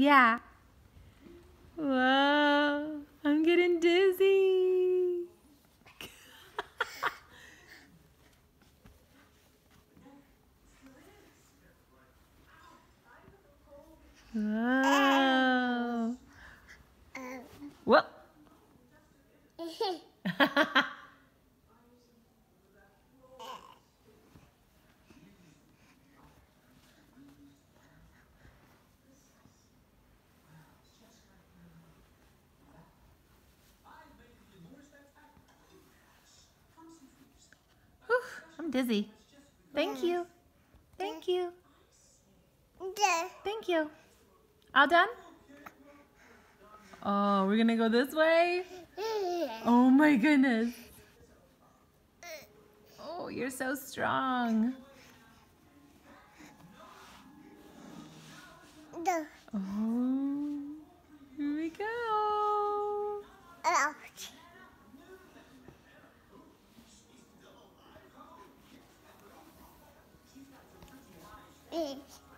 Yeah. Whoa, I'm getting dizzy. Whoa. Whoop. I'm dizzy. Thank mm. you. Thank you. Thank you. All done? Oh, we're gonna go this way? Oh my goodness. Oh, you're so strong. Oh, Ouch.